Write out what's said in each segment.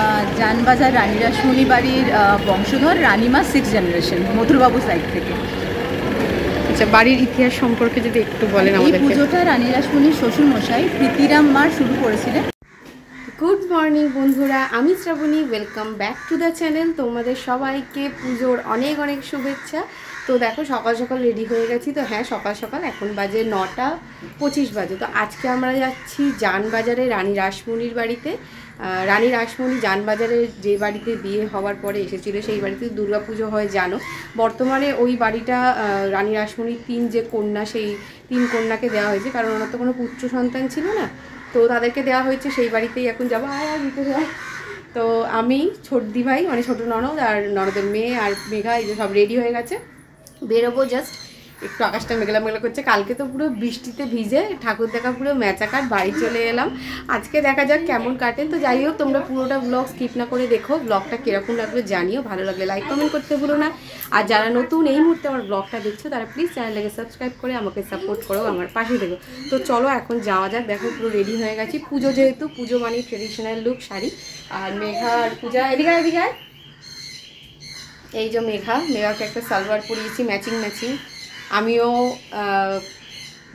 আহ, জানবাজার রানী রাসমণি বাড়ির বংশধর রানীমা সিক্স জেনারেশন মধুরবাবু সাইড থেকে। আচ্ছা বাড়ির ইতিহাস সম্পর্কে যদি একটু বলেন এই পুজোটা রানী রাসমণির শ্বশুর মশাই প্রীতিরাম মার শুরু করেছিলেন। গুড মর্নিং বন্ধুরা। আমি Shrabani welcome back to the channel তোমাদের সবাইকে পুজোর অনেক অনেক শুভেচ্ছা। তো দেখো সকাল সকাল রেডি হয়ে গেছি তো হ্যাঁ সকাল সকাল এখন বাজে নটা পঁচিশ বাজে। তো আজকে আমরা যাচ্ছি জানবাজারে রানী রাসমণির বাড়িতে। রানী রাসমণি জানবাজারে যে বাড়িতে বিয়ে হওয়ার পরে এসেছিল সেই বাড়িতে দুর্গাপুজো হয়, জানো। বর্তমানে ওই বাড়িটা রানী রাসমণির তিন যে কন্যা, সেই তিন কন্যাকে দেওয়া হয়েছে। কারণ ওনার তো কোনো পুত্র সন্তান ছিল না। তো তাদেরকে দেওয়া হয়েছে, সেই বাড়িতেই এখন যাব। আয় আর ভিতরে আয়। তো আমি ছোটদি ভাই মানে ছোট ননদ আর ননদের মেয়ে আর মেঘা, এই যে সব রেডি হয়ে গেছে। বেরোবো জাস্ট একটু আকাশটা মেঘলা মেঘলা করছে। কালকে তো পুরো বৃষ্টিতে ভিজে ঠাকুর দেখা পুরো ম্যাচাকাট বাড়ি চলে এলাম। আজকে দেখা যাক কেমন কাটেন তো যাই হোক, তোমরা পুরোটা ব্লগ স্কিপ না করে দেখো। ব্লগটা কীরকম লাগল জানিও। ভালো লাগলে লাইক কমেন্ট করতে ভুলো না। আর যারা নতুন এই মুহূর্তে আমার ব্লগটা দেখছ, তারা প্লিজ চ্যানেলটাকে সাবস্ক্রাইব করে আমাকে সাপোর্ট করো, আমার পাশে দেখো তো চলো এখন যাওয়া যাক। দেখো পুরো রেডি হয়ে গেছি। পুজো যেহেতু, পুজো মানে ট্রেডিশনাল লুক শাড়ি। আর মেঘা আর পূজা, এদিকে এদিকে। এই যে মেঘা, মেঘাকে একটা সালোয়ার পরিয়েছি ম্যাচিং ম্যাচিং আমিও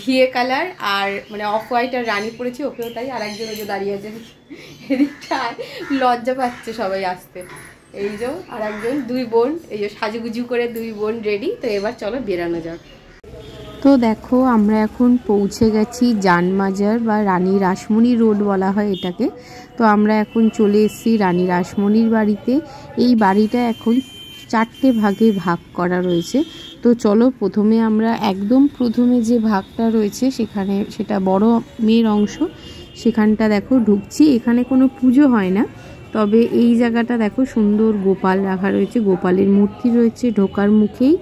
ঘিয়ে কালার আর মানে অফ হোয়াইট আর রানি পরেছি, ওকেও তাই আর একজন ওই যে দাঁড়িয়ে আছে। এদিকটায় লজ্জা পাচ্ছে সবাই আসতে। এই যে আর একজন দুই বোন, এই যে সাজুগুজু করে দুই বোন রেডি তো এবার চলো বেরানো যাক। তো দেখো, আমরা এখন পৌঁছে গেছি জানমাজার বা রানী রাসমণি রোড বলা হয় এটাকে। তো আমরা এখন চলে এসেছি রানী রাসমণির বাড়িতে। এই বাড়িটা এখন চারটে ভাগে ভাগ করা রয়েছে। তো চলো প্রথমে আমরা একদম প্রথমে যে ভাগটা রয়েছে সেখানে সেটা বড় মেয়ের অংশ। সেখানটা দেখো ঢুকছি, এখানে কোনো পুজো হয় না। তবে এই জায়গাটা দেখো সুন্দর গোপাল রাখা রয়েছে, গোপালের মূর্তি রয়েছে ঢোকার মুখেই।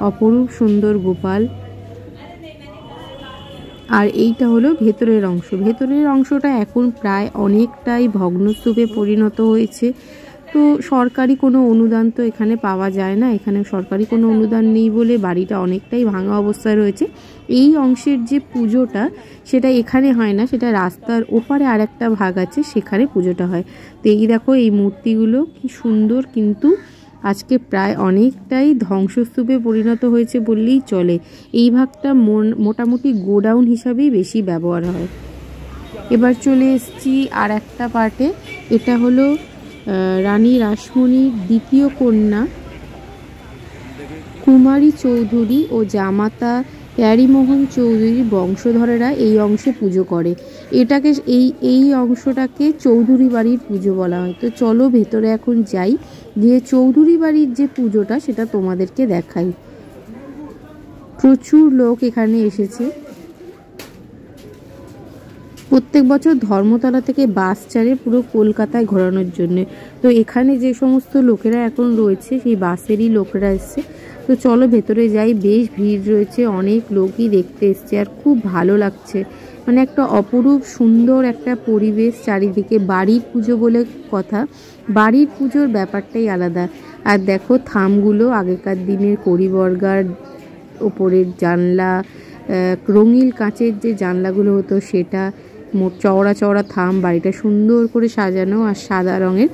অপরূপ সুন্দর গোপাল। আর এইটা হলো ভেতরের অংশ। ভেতরের অংশটা এখন প্রায় অনেকটাই ভগ্নস্তূপে পরিণত হয়েছে। তো সরকারি কোনো অনুদান তো এখানে পাওয়া যায় না। এখানে সরকারি কোনো অনুদান নেই বলে বাড়িটা অনেকটাই ভাঙা অবস্থায় রয়েছে। এই অংশের যে পুজোটা, সেটা এখানে হয় না, সেটা রাস্তার ওপারে আর একটা ভাগ আছে, সেখানে পুজোটা হয়। তো এই দেখো, এই মূর্তিগুলো কি সুন্দর কিন্তু আজকে প্রায় অনেকটাই ধ্বংসস্তূপে পরিণত হয়েছে বললেই চলে। এই ভাগটা মন- মোটামুটি গোডাউন হিসাবেই বেশি ব্যবহার হয়। এবার চলে এসেছি আর একটা পার্টে। এটা হলো রানী রাসমণির দ্বিতীয় কন্যা কুমারী চৌধুরী ও জামাতা প্যারিমোহন চৌধুরীর বংশধরেরা এই অংশে পুজো করে। এটাকে এই এই অংশটাকে চৌধুরী বাড়ির পুজো বলা হয়। তো চলো ভেতরে এখন যাই, গিয়ে চৌধুরী বাড়ির যে পুজোটা সেটা তোমাদেরকে দেখাই। প্রচুর লোক এখানে এসেছে। প্রত্যেক বছর ধর্মতলা থেকে বাস ছাড়ে পুরো কলকাতায় ঘোরানোর জন্য। তো এখানে যে সমস্ত লোকেরা এখন রয়েছে, সেই বাসেরই লোকেরা এসছে। তো চলো ভেতরে যাই, বেশ ভিড় রয়েছে, অনেক লোকই দেখতে এসছে আর খুব ভালো লাগছে। মানে একটা অপরূপ সুন্দর একটা পরিবেশ চারিদিকে, বাড়ির পুজো বলে কথা। বাড়ির পুজোর ব্যাপারটাই আলাদা। আর দেখো থামগুলো, আগেকার দিনের করিবর্গার ওপরের জানলা রঙিন কাঁচের যে জানলাগুলো হতো সেটা চওড়া চওড়া থাম বাড়িটা সুন্দর করে সাজানো আর সাদা রঙের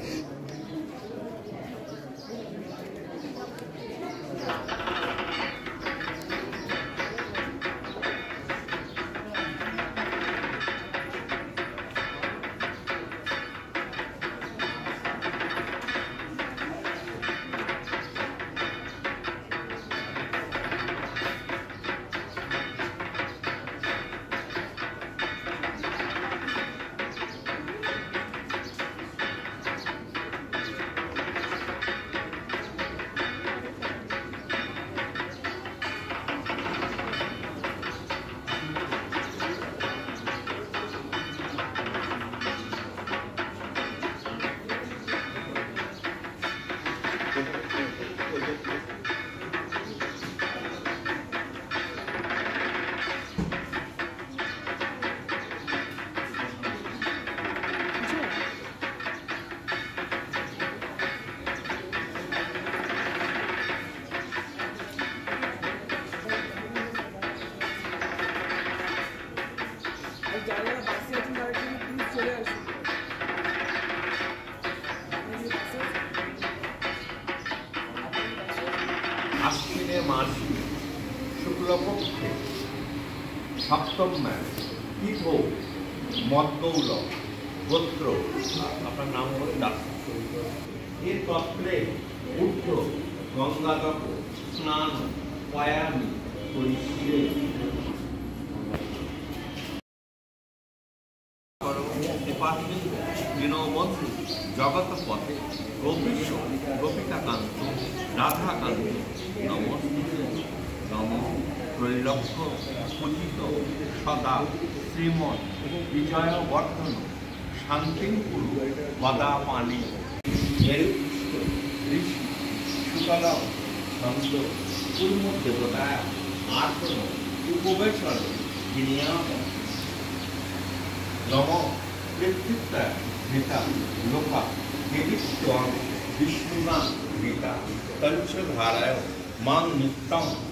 সপ্তম ম্যাচ তীর্থ গোত্র। আপনার নাম এর তত্ত্বে ঊর্ধ্ব গঙ্গাগত স্নান, পয়ামি দীনবন্ধু জগৎ পথে গোপীশ গোপিকাকান্ত, রাধাকান্ত নমস্তে নম। ত্রৈলক্ষ পূজিত সদা শ্রীমৎ বিজয় বর্ধন শান্তি কুরু বদা পানি ঋষি সুকল ছন্দ কুর্ম দেবতা আর্তন, উপবেশন বিনিয়াম নম পৃথিবীটা নেতা লোকা বিষ্ণুনা নেতা কঞ্চধারায় মান নিত্যম পবিত্রমপুরু শাসনম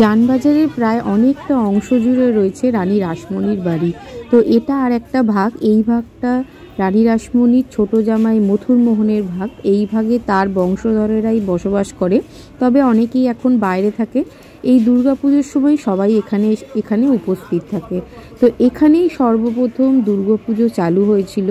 যানবাজারের প্রায় অনেকটা অংশ জুড়ে রয়েছে রানী রাসমণির বাড়ি। তো এটা আর একটা ভাগ, এই ভাগটা রানী রাসমণির ছোট জামাই মথুর মোহনের ভাগ। এই ভাগে তার বংশধরেরাই বসবাস করে, তবে অনেকেই এখন বাইরে থাকে। এই দুর্গাপুজোর সময় সবাই এখানে এখানে উপস্থিত থাকে। তো এখানেই সর্বপ্রথম দুর্গাপুজো চালু হয়েছিল।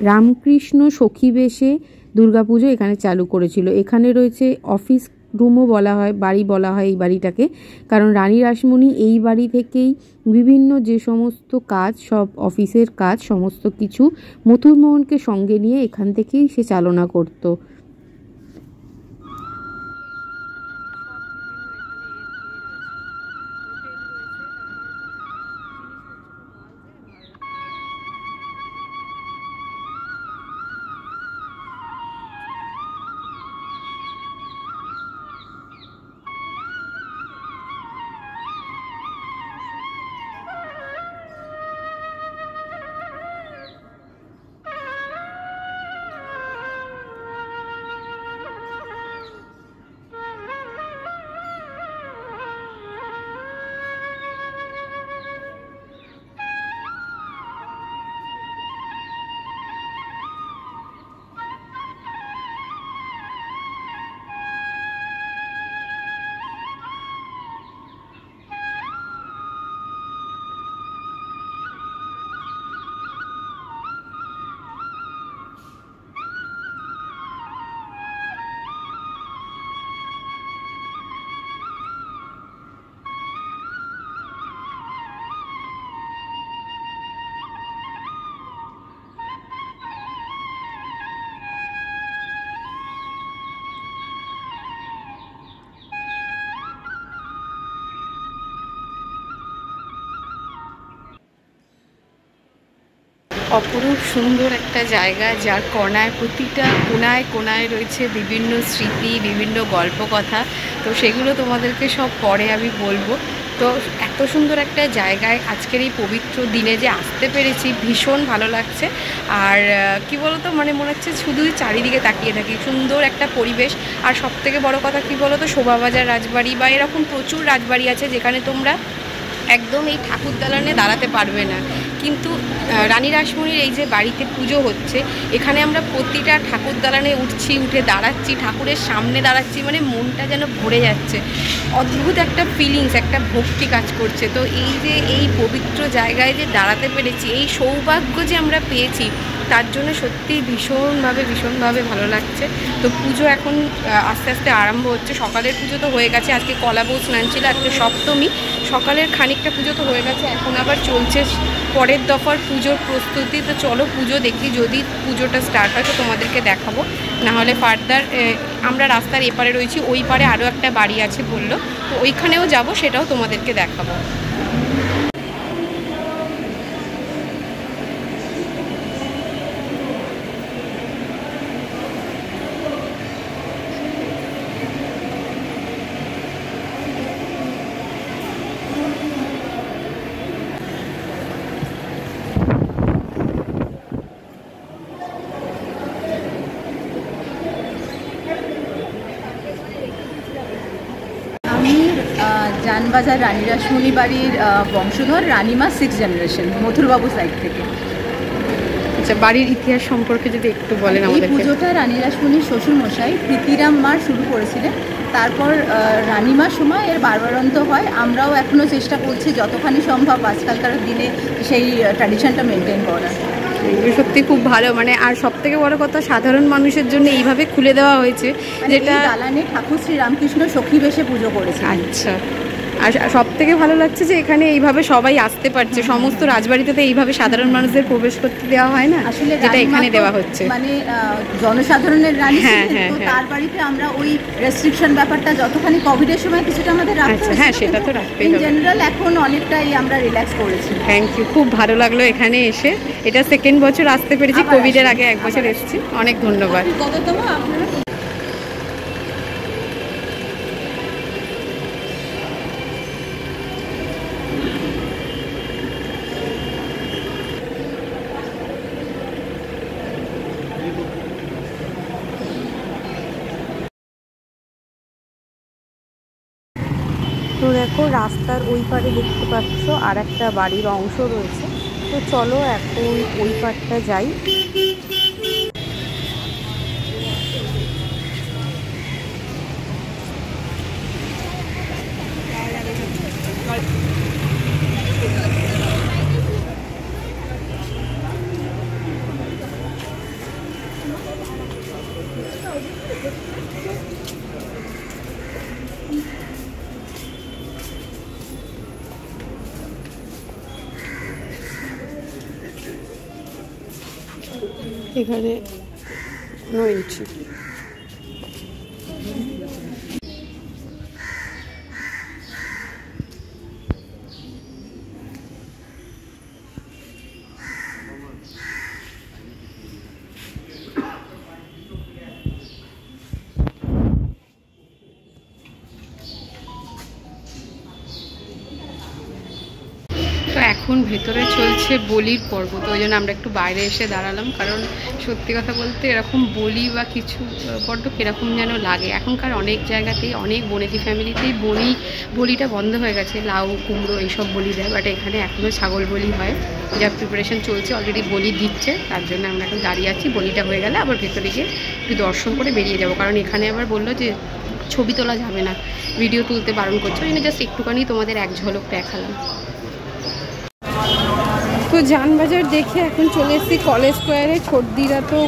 রামকৃষ্ণ সখী বেশে দুর্গাপুজো এখানে চালু করেছিল। এখানে রয়েছে অফিস রুমও বলা হয়, বাড়ি বলা হয় এই বাড়িটাকে। কারণ রানী রাসমণি এই বাড়ি থেকেই বিভিন্ন যে সমস্ত কাজ, সব অফিসের কাজ, সমস্ত কিছু মথুর মোহনকে সঙ্গে নিয়ে এখান থেকেই সে চালনা করতো। অপরূপ সুন্দর একটা জায়গা যার কোনায় প্রতিটা কোনায় কোনায় রয়েছে বিভিন্ন স্মৃতি, বিভিন্ন গল্প কথা তো সেগুলো তোমাদেরকে সব পরে আমি বলব। তো এত সুন্দর একটা জায়গায় আজকের এই পবিত্র দিনে যে আসতে পেরেছি, ভীষণ ভালো লাগছে। আর কি বলতো মানে মনে হচ্ছে শুধুই চারিদিকে তাকিয়ে থাকি। সুন্দর একটা পরিবেশ। আর সব থেকে বড় কথা কি বলতো, শোভাবাজার রাজবাড়ি বা এরকম প্রচুর রাজবাড়ি আছে যেখানে তোমরা একদম এই ঠাকুর দালানে দাঁড়াতে পারবে না। কিন্তু রানী রাসমণির এই যে বাড়িতে পুজো হচ্ছে, এখানে আমরা প্রতিটা ঠাকুর দালানে উঠছি, উঠে দাঁড়াচ্ছি, ঠাকুরের সামনে দাঁড়াচ্ছি মানে মনটা যেন ভরে যাচ্ছে। অদ্ভুত একটা ফিলিংস একটা ভক্তি কাজ করছে। তো এই যে এই পবিত্র জায়গায় যে দাঁড়াতে পেরেছি, এই সৌভাগ্য যে আমরা পেয়েছি তার জন্য সত্যি ভীষণভাবে ভীষণভাবে ভালো লাগছে। তো পুজো এখন আস্তে আস্তে আরম্ভ হচ্ছে। সকালের পুজো তো হয়ে গেছে। আজকে কলাবউ স্নান ছিল, আজকে সপ্তমী। সকালের খানিকটা পুজো তো হয়ে গেছে, এখন আবার চলছে পরের দফার পুজোর প্রস্তুতি। তো চলো পুজো দেখি, যদি পুজোটা স্টার্ট হয় তো তোমাদেরকে দেখাবো। নাহলে ফার্দার আমরা রাস্তার এপারে রয়েছি, ওই পারে আরও একটা বাড়ি আছে বলল। তো ওইখানেও যাব, সেটাও তোমাদেরকে দেখাবো আমি জানবাজার রানী রাসমণি বাড়ির বংশধর রানীমা সিক্স জেনারেশন মথুরবাবু সাইড থেকে। আচ্ছা বাড়ির ইতিহাস সম্পর্কে যদি একটু বলেন এই আমাদেরকে। পুজোটা রানী রাসমণির শ্বশুর মশাই প্রীতিরাম মার শুরু করেছিলেন। তারপর আহ, রানীমার সময় এর বারবারন্ত হয়। আমরাও এখনও চেষ্টা করছি যতখানি সম্ভব আজকালকার দিনে সেই ট্র্যাডিশনটা মেনটেন করার। এগুলো সত্যি খুব ভালো। মানে আর সব থেকে বড় কথা সাধারণ মানুষের জন্য এইভাবে খুলে দেওয়া হয়েছে মানে যেটা দালানে ঠাকুর শ্রী রামকৃষ্ণ সখী বেশে পুজো করেছে আচ্ছা। আর সব থেকে ভালো লাগছে যে এখানে এইভাবে সবাই আসতে পারছে। সমস্ত রাজবাড়িতে তো এইভাবে সাধারণ মানুষদের প্রবেশ করতে দেওয়া হয় না? আসলে যেটা এখানে দেওয়া হচ্ছে। মানে জনসাধারণের রানী হ্যাঁ, হ্যাঁ, তো হ্যাঁ। তার বাড়িতে আমরা ওই রেস্ট্রিকশন ব্যাপারটা যতখানি কোভিডের সময় কিছুটা আমাদের রাখতে আচ্ছা, হ্যাঁ, সেটা তো রাখতেই হবে। জেনারেল এখন অনেকটাই আমরা রিল্যাক্স করেছি। থ্যাংক ইউ খুব ভালো লাগল এখানে এসে। এটা সেকেন্ড বছর আসতে পেরেছি কোভিডের আগে এক বছর এসেছি। অনেক ধন্যবাদ। দেখো রাস্তার ওই পারে দেখতে পাচ্ছ আর একটা বাড়ির অংশ রয়েছে। তো চলো এখন ওই পারটা যাই। এখানে নো এখন ভেতরে চলছে বলির পর্ব, তো ওই জন্য আমরা একটু বাইরে এসে দাঁড়ালাম, কারণ সত্যি কথা বলতে এরকম বলি বা কিছু বড্ড কীরকম যেন লাগে। এখনকার অনেক জায়গাতেই, অনেক বনেদি ফ্যামিলিতেই বলি বলিটা বন্ধ হয়ে গেছে। লাউ, কুমড়ো এইসব বলি দেয়, বাট এখানে এখনও ছাগল বলি হয়। যা প্রিপারেশন চলছে অলরেডি বলি দিচ্ছে, তার জন্য আমরা এখন দাঁড়িয়ে আছি, বলিটা হয়ে গেলে আবার ভেতরে গিয়ে একটু দর্শন করে বেরিয়ে যাব। কারণ এখানে আবার বলল যে ছবি তোলা যাবে না ভিডিও তুলতে বারণ করছে, ওই জন্য জাস্ট একটুখানি তোমাদের এক ঝলক দেখালাম। তো যানবাজার দেখে এখন চলে এসেছি কলেজ স্কোয়ারে। ছোটদিরা তো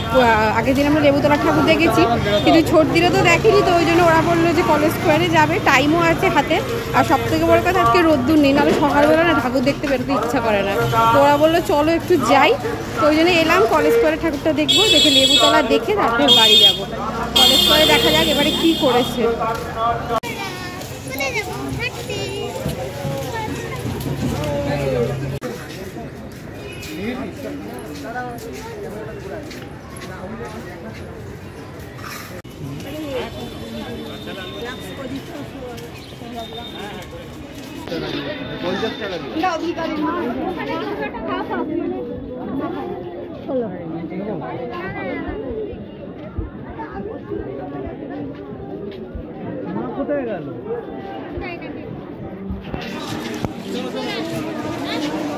আগের দিন আমরা লেবুতলা ঠাকুর দেখেছি, কিন্তু ছোটদিরা তো দেখেনি, তো ওই জন্য ওরা বলল যে কলেজ স্কোয়ারে যাবে টাইমও আছে হাতে। আর সব থেকে বড় কথা আজকে রোদ্দুর নেই, নাহলে সকালবেলা না ঠাকুর দেখতে বেরোতে ইচ্ছা করে না। তো ওরা বলল, চলো একটু যাই। তো ওই জন্য এলাম, কলেজ স্কোয়ারে ঠাকুরটা দেখব, দেখে লেবুতলা দেখে তারপর বাড়ি যাব। কলেজ স্কোয়ারে দেখা যাক এবারে কি করেছে। কোথায় যাব হাঁটতে সাত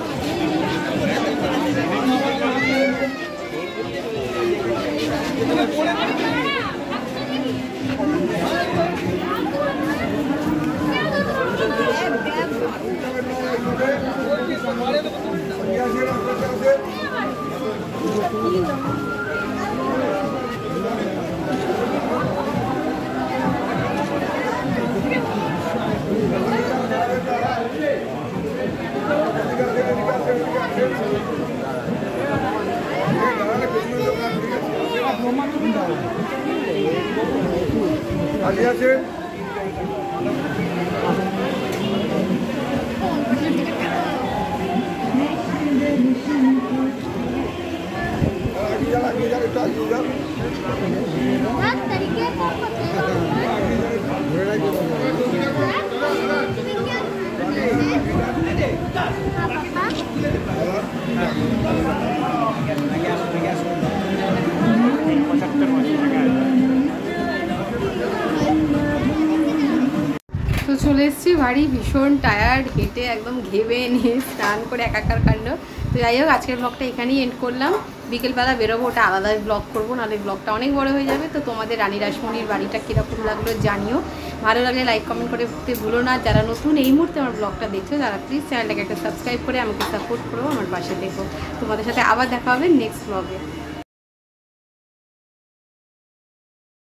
তো চলে এসেছি বাড়ি ভীষণ টায়ার্ড হেঁটে একদম ঘেবে নিয়ে স্নান করে একাকার কাণ্ড। তো যাই হোক, আজকের ব্লগটা এখানেই এন্ড করলাম। বিকেলবেলা বেরোবো, ওটা আলাদা ব্লগ করব, নাহলে ব্লগটা অনেক বড় হয়ে যাবে। তো তোমাদের রানী রাসমণির বাড়িটা কীরকম লাগল জানিও। ভালো লাগলে লাইক কমেন্ট করে ভুলো না। যারা নতুন এই মুহূর্তে আমার ব্লগটা দেখছ, তারা প্লিজ চ্যানেলটাকে একটা সাবস্ক্রাইব করে, আমাকে সাপোর্ট করো, আমার পাশে দেখো তোমাদের সাথে আবার দেখা হবে নেক্সট ব্লগে